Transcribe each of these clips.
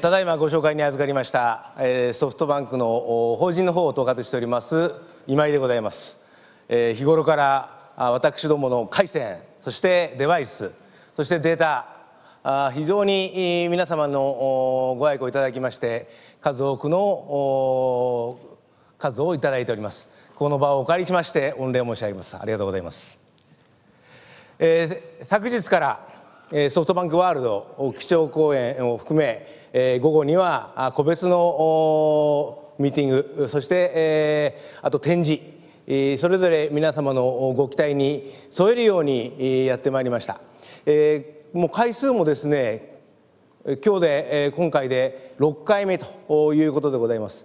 ただいまご紹介に預かりました、えーソフトバンクの法人の方を統括しております今井でございます、えー日頃から私どもの回線そしてデバイスそしてデータあ非常に皆様のご愛顧いただきまして数多くの数をいただいております。この場をお借りしまして御礼申し上げます。ありがとうございます。えー昨日から、ソフトバンクワールド基調講演を含め、えー午後には個別のミーティングそして、えーあと展示それぞれ皆様のご期待に添えるようにやってまいりました、えーもう回数もですね今日で、え今回で6回目ということでございます。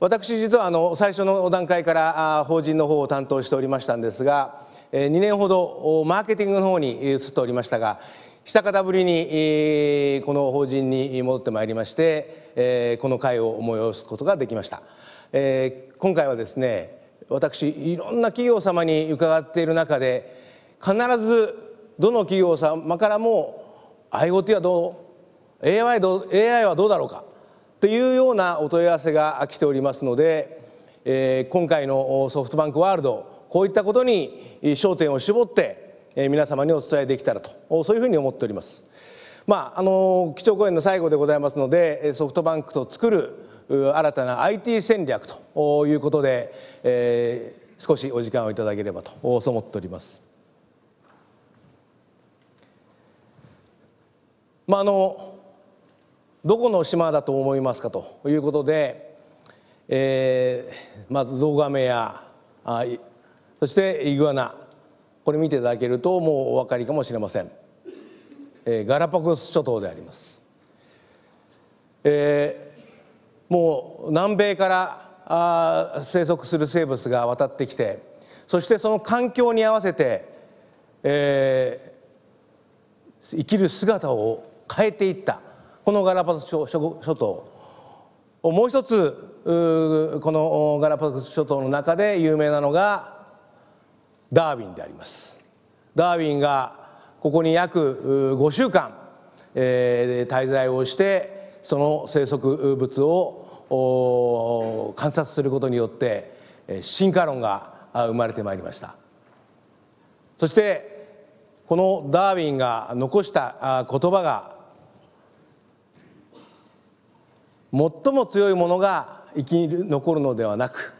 私実はあの最初の段階から法人の方を担当しておりましたんですが2年ほどマーケティングの方に移っておりましたが久方ぶりにこの法人に戻ってまいりましてこの会を催すことができました。今回はですね私いろんな企業様に伺っている中で必ずどの企業様からも IoT はどう AI はどう AI はどうだろうかっていうようなお問い合わせが来ておりますので、え今回のソフトバンクワールドこういったことに焦点を絞って、え皆様にお伝えできたらとそういうふうに思っております。まあ、あの基調講演の最後でございますのでソフトバンクと作る新たな IT 戦略ということで、えー少しお時間をいただければとそう思っております。まああのどこの島だと思いますかということで、えーまずゾウガメやあいそしてイグアナこれ見ていただけるともうお分かりかもしれません、えーガラパゴス諸島であります、えーもう南米からあ生息する生物が渡ってきてそしてその環境に合わせて、えー生きる姿を変えていったこのガラパゴス諸諸諸島。もう一つうこのガラパゴス諸島の中で有名なのがダーウィンであります。ダーウィンがここに約5週間、えー滞在をしてその生息物を観察することによって進化論が生まれてまいりました。そしてこのダーウィンが残した言葉が最も強いものが生き残るのではなく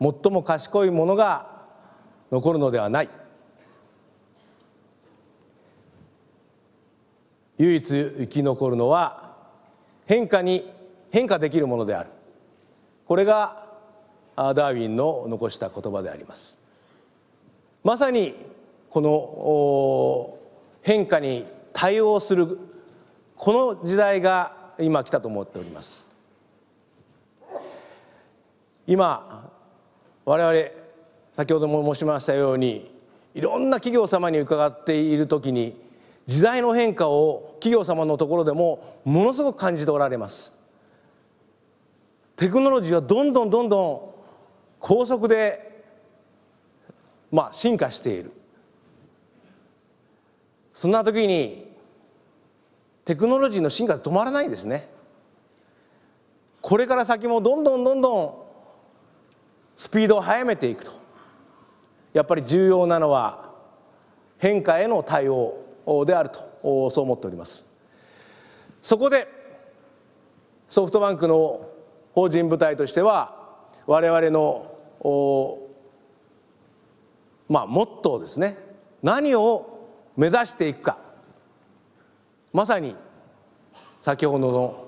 最も賢いものが残るのではない。唯一生き残るのは変化に変化できるものである。これがあダーウィンの残した言葉であります。まさにこの変化に対応するこの時代が今来たと思っております。今我々先ほども申しましたようにいろんな企業様に伺っている時に時代の変化を企業様のところでもものすごく感じておられます。テクノロジーはどんどんどんどん高速でまあ進化している。そんな時にテクノロジーの進化止まらないですね。これから先もどんどんどんどんスピードを速めていくと。やっぱり重要なのは変化への対応であるとそう思っております。そこでソフトバンクの法人部隊としては我々のまあモットーですね。何を目指していくか。まさに先ほどの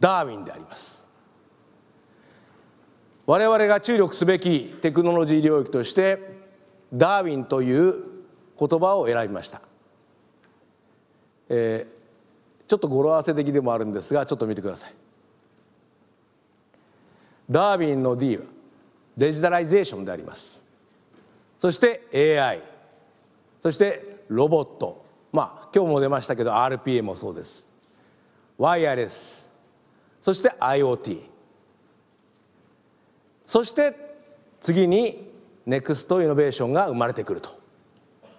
ダーウィンであります。我々が注力すべきテクノロジー領域としてダーウィンという言葉を選びました、えーちょっと語呂合わせ的でもあるんですがちょっと見てください。ダーウィンの D はデジタライゼーションであります。そして AI そしてロボット。まあ今日も出ましたけど RPA もそうです。ワイヤレス。そして IoT そして次にネクストイノベーションが生まれてくると。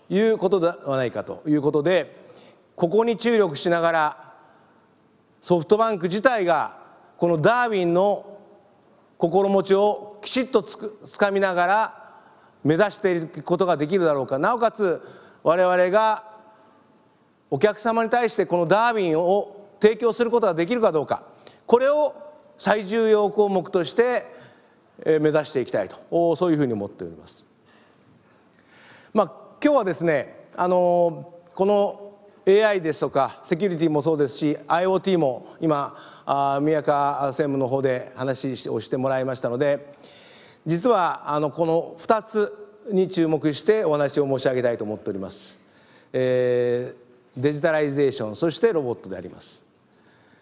いうことではないかと。いうことでここに注力しながらソフトバンク自体がこのダーウィンの心持ちをきちっとつかみながら目指していくことができるだろうか。なおかつ我々がお客様に対してこのダーウィンを提供することができるかどうか。これを最重要項目として目指していきたいとそういうふうに思っております。まあ、今日はですねあのこの AI ですとかセキュリティもそうですし IoT も今あ宮川専務の方で話をしてもらいましたので実はあのこの2つに注目してお話を申し上げたいと思っております、えー、デジタライゼーションそしてロボットであります、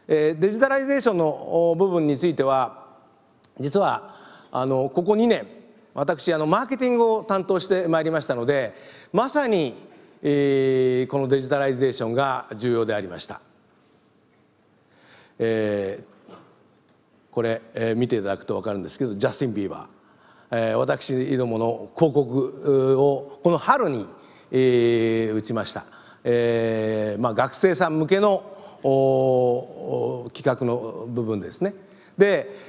えー、デジタライゼーションの部分については実はあのここ2年私あのマーケティングを担当してまいりましたのでまさにえー、このデジタライゼーションが重要でありました、えー、これ、えー、見ていただくと分かるんですけどジャスティン・ビーバー、えー、私どもの広告をこの春に、えー、打ちました、えーまあ、学生さん向けのお企画の部分ですね。で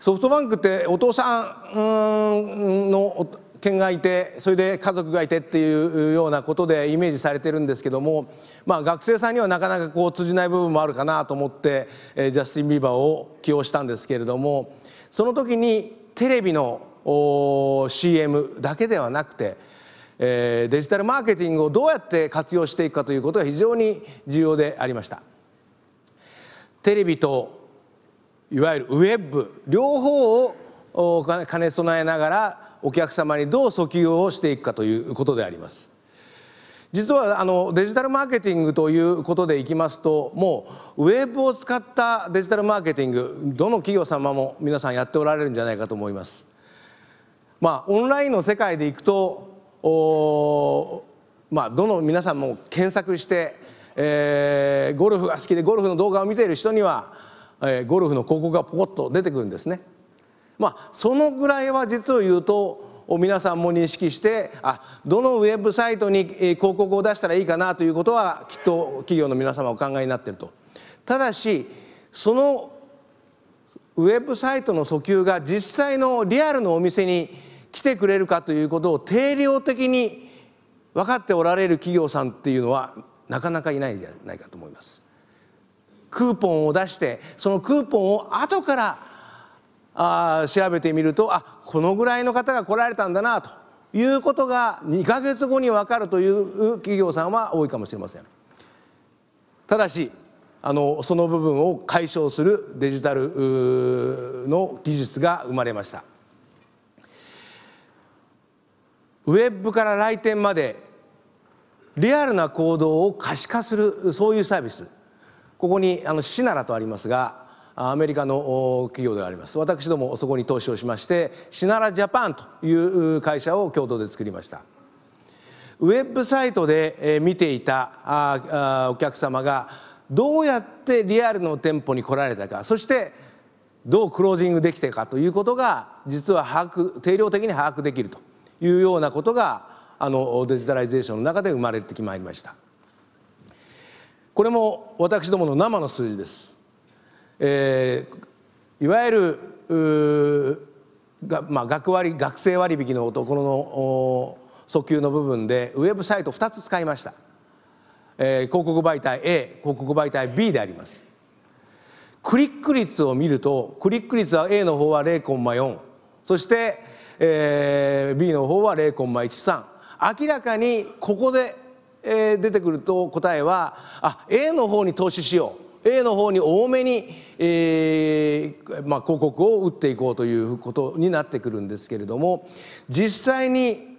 ソフトバンクってお父さんの犬がいてそれで家族がいてっていうようなことでイメージされてるんですけども、まあ、学生さんにはなかなかこう通じない部分もあるかなと思って、え、ジャスティン・ビーバーを起用したんですけれどもその時にテレビの CM だけではなくて、え、デジタルマーケティングをどうやって活用していくかということが非常に重要でありました。テレビといわゆるウェブ両方を兼ね備えながらお客様にどう訴求をしていくかということであります。実はあのデジタルマーケティングということでいきますともうウェブを使ったデジタルマーケティングどの企業様も皆さんやっておられるんじゃないかと思います。まあオンラインの世界でいくとまあどの皆さんも検索して、えー、ゴルフが好きでゴルフの動画を見ている人には、え、ゴルフの広告がポコッと出てくるんですね。まあそのぐらいは実を言うと皆さんも認識してあどのウェブサイトに広告を出したらいいかなということはきっと企業の皆様お考えになっていると。ただしそのウェブサイトの訴求が実際のリアルのお店に来てくれるかということを定量的に分かっておられる企業さんっていうのはなかなかいないんじゃないかと思います。クーポンを出してそのクーポンを後からあ調べてみるとあこのぐらいの方が来られたんだなということが2か月後に分かるという企業さんは多いかもしれません。ただしあのその部分を解消するデジタルの技術が生まれました。ウェブから来店までリアルな行動を可視化するそういうサービスここにあのシナラとありますがアメリカの企業であります。私どもそこに投資をしましてシナラジャパンという会社を共同で作りました。ウェブサイトで見ていたお客様がどうやってリアルの店舗に来られたかそしてどうクロージングできたかということが実は把握定量的に把握できるというようなことがあのデジタライゼーションの中で生まれてきまいりました。これも私どもの生の数字です。えー、いわゆるが、まあ、学割学生割引のところの訴求の部分でウェブサイト2つ使いました、えー、広告媒体 A 広告媒体 B であります。クリック率を見るとクリック率は A の方は0.4そして、えー、B の方は0.13明らかにここで、えー、出てくると答えはあ A の方に投資しよう。A の方に多めに、えーまあ、広告を打っていこうということになってくるんですけれども実際に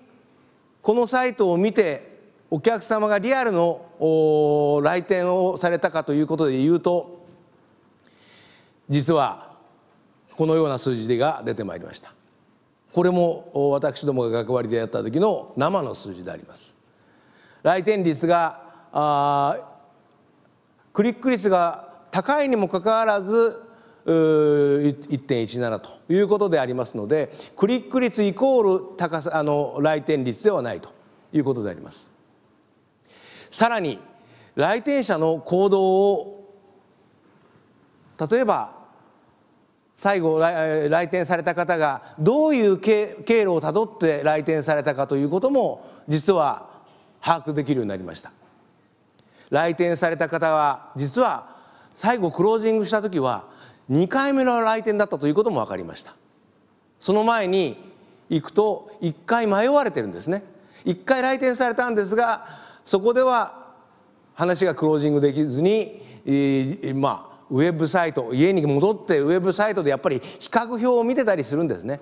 このサイトを見てお客様がリアルの来店をされたかということで言うと実はこのような数字が出てまいりました。これも私どもが学割でやった時の生の数字であります。来店率があクリック率が高いにもかかわらず1.17ということでありますのでクリック率イコール高さあの来店率ではないということであります。さらに来店者の行動を例えば最後来店された方がどういう経路をたどって来店されたかということも実は把握できるようになりました。来店された方は実は最後クロージングした時は2回目の来店だったということも分かりました。その前に行くと1回迷われてるんですね。1回来店されたんですがそこでは話がクロージングできずに、えー、まあウェブサイト家に戻ってウェブサイトでやっぱり比較表を見てたりするんですね。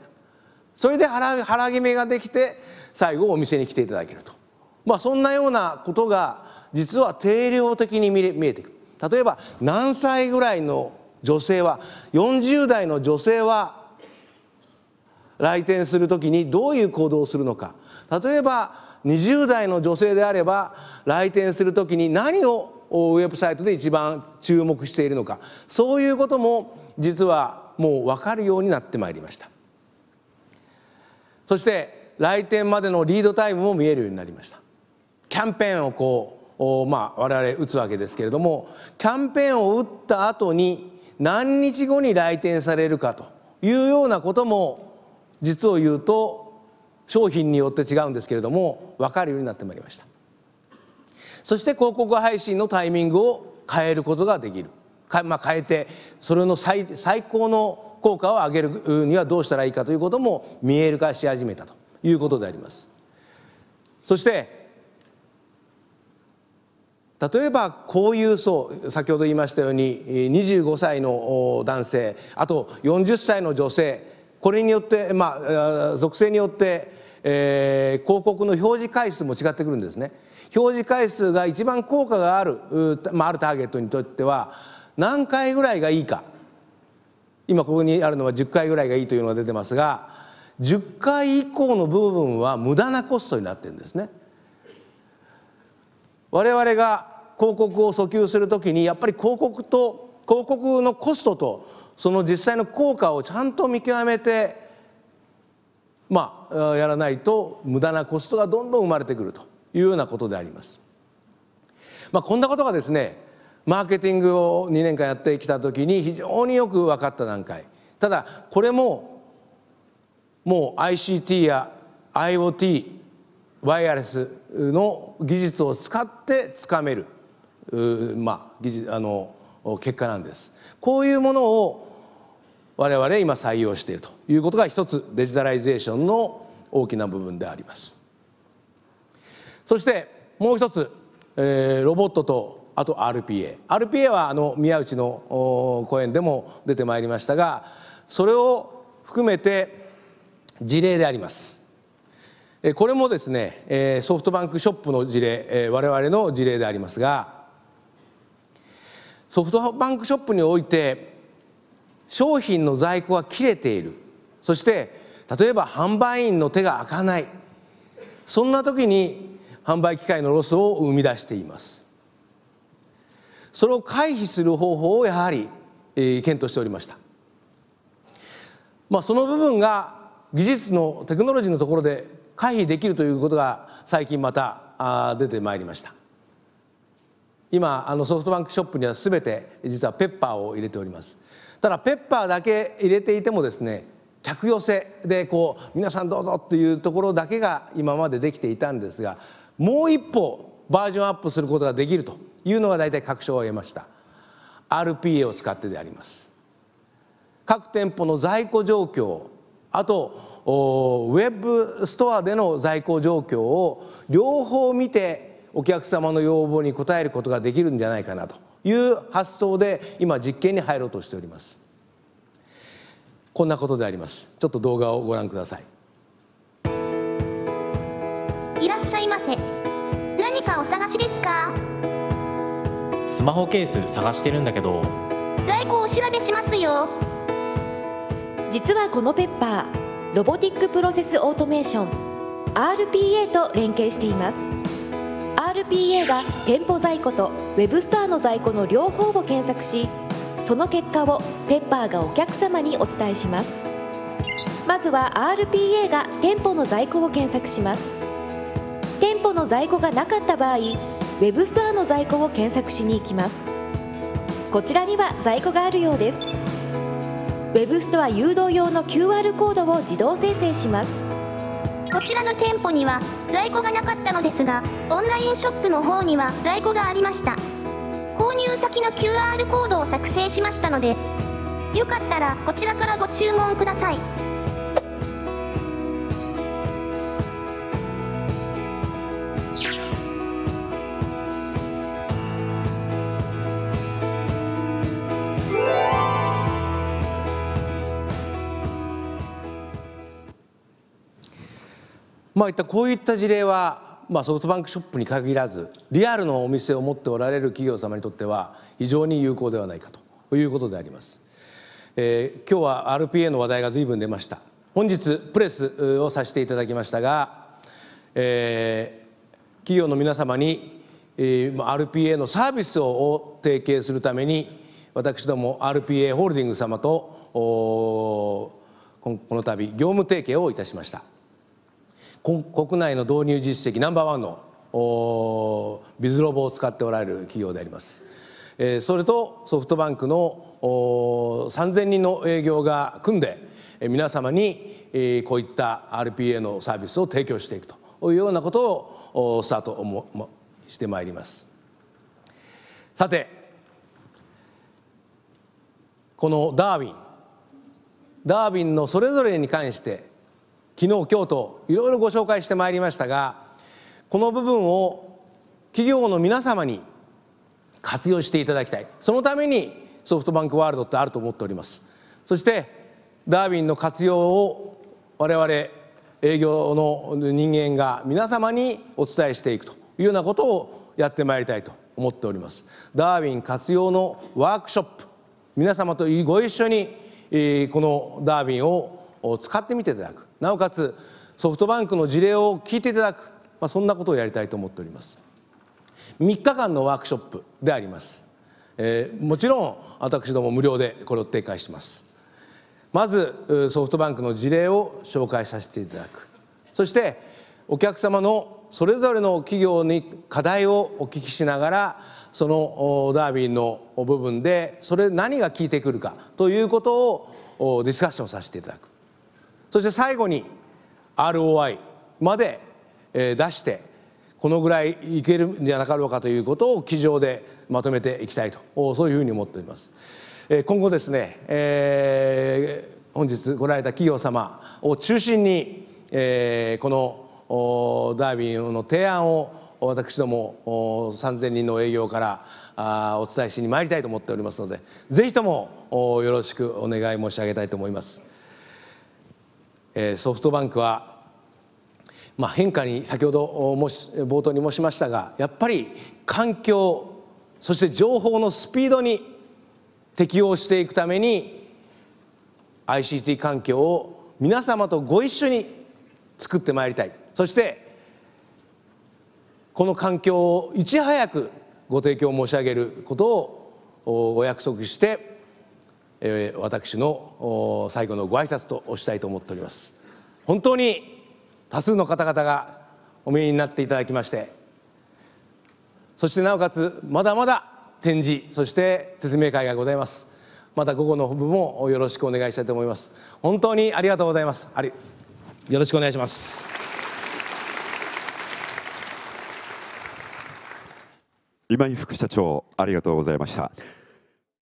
それで腹腹決めができて最後お店に来ていただけると。まあそんなようなことが実は定量的に見えてくる。例えば何歳ぐらいの女性は40代の女性は来店する時にどういう行動をするのか。例えば20代の女性であれば来店する時に何をウェブサイトで一番注目しているのか。そういうことも実はもう分かるようになってまいりました。そして来店までのリードタイムも見えるようになりました。キャンペーンをこうまあ我々打つわけですけれどもキャンペーンを打った後に何日後に来店されるかというようなことも実を言うと商品によって違うんですけれども分かるようになってまいりました。そして広告配信のタイミングを変えることができる。まあ、変えてそれの最最高の効果を上げるにはどうしたらいいかということも見える化し始めたということであります。そして例えばこういう層先ほど言いましたように25歳の男性あと40歳の女性これによってまあ属性によって、えー、広告の表示回数も違ってくるんですね。表示回数が一番効果がある、まあ、あるターゲットにとっては何回ぐらいがいいか今ここにあるのは10回ぐらいがいいというのが出てますが10回以降の部分は無駄なコストになってるんですね。我々が広告を訴求するときにやっぱり広告と広告のコストとその実際の効果をちゃんと見極めてまあやらないと無駄なコストがどんどん生まれてくるというようなことであります。まあ、こんなことがですねマーケティングを2年間やってきた時に非常によく分かった段階ただこれももう ICT や IoT ワイヤレスの技術を使ってつかめるまあ技術あの結果なんです。こういうものを我々今採用していると。いうことが一つデジタライゼーションの大きな部分であります。そしてもう一つ、えー、ロボットとあと RPA RPA はあの宮内の講演でも出てまいりましたがそれを含めて事例であります。これもですねソフトバンクショップの事例我々の事例でありますがソフトバンクショップにおいて商品の在庫が切れている。そして例えば販売員の手が開かない。そんな時に販売機会のロスを生み出しています。それを回避する方法をやはり、えー、検討しておりました。まあその部分が技術のテクノロジーのところで回避できるということが最近またあ出てまいりました。今あのソフトバンクショップには全て実はペッパーを入れております。ただペッパーだけ入れていてもですね着用性でこう皆さんどうぞっていうところだけが今までできていたんですがもう一歩バージョンアップすることができるというのが大体確証を得ました。RPA を使ってであります。各店舗の在庫状況あとウェブストアでの在庫状況を両方見てお客様の要望に応えることができるんじゃないかなという発想で今実験に入ろうとしております。こんなことであります。ちょっと動画をご覧ください。いらっしゃいませ。何かお探しですか？スマホケース探してるんだけど。在庫お調べしますよ。実はこのペッパーロボティックプロセスオートメーション RPA と連携しています RPA が店舗在庫と Web ストアの在庫の両方を検索しその結果をペッパーがお客様にお伝えします。まずは RPA が店舗の在庫を検索します。店舗の在庫がなかった場合 Web ストアの在庫を検索しに行きます。こちらには在庫があるようです。ウェブストア誘導用の QR コードを自動生成します。こちらの店舗には在庫がなかったのですがオンラインショップの方には在庫がありました。購入先の QR コードを作成しましたのでよかったらこちらからご注文ください。まあいったこういった事例は、まあ、ソフトバンクショップに限らずリアルのお店を持っておられる企業様にとっては非常に有効ではないかということであります。えー、今日は RPA の話題が随分出ました本日プレスをさせていただきましたが、えー、企業の皆様に、えー、RPA のサービスを提携するために私ども RPA ホールディングス様とこの度業務提携をいたしました国内の導入実績ナンバーワンのビズロボを使っておられる企業であります。それとソフトバンクの3,000人の営業が組んで皆様にこういった RPA のサービスを提供していくというようなことをスタートしてまいります。さてこのダーウィン。ダーウィンのそれぞれに関して昨日今日といろいろご紹介してまいりましたがこの部分を企業の皆様に活用していただきたい。そのためにソフトバンクワールドってあると思っております。そしてダーウィンの活用を我々営業の人間が皆様にお伝えしていくというようなことをやってまいりたいと思っております。ダーウィン活用のワークショップ。皆様とご一緒にこのダーウィンを使ってみていただく。なおかつソフトバンクの事例を聞いていただく、まあ、そんなことをやりたいと思っております。3日間のワークショップであります、えー、もちろん私ども無料でこれを展開します。まずソフトバンクの事例を紹介させていただく。そしてお客様のそれぞれの企業に課題をお聞きしながらそのダービーの部分でそれ何が効いてくるかということをディスカッションさせていただく。そして最後に ROI まで出してこのぐらいいけるんじゃなかろうかということを机上でまとめていきたいとそういうふうに思っております。今後ですね、えー、本日来られた企業様を中心に、えー、このダービンの提案を私ども3,000人の営業からお伝えしに参りたいと思っておりますのでぜひともよろしくお願い申し上げたいと思います。ソフトバンクはまあ、変化に先ほど冒頭に申しましたがやっぱり環境そして情報のスピードに適応していくために ICT 環境を皆様とご一緒に作ってまいりたい。そしてこの環境をいち早くご提供申し上げることをお約束して、え私の最後のご挨拶としたいと思っております。本当に多数の方々がお見えになっていただきましてそしてなおかつまだまだ展示そして説明会がございます。また午後の部もよろしくお願いしたいと思います。本当にありがとうございます。ありよろしくお願いします。今井副社長ありがとうございました。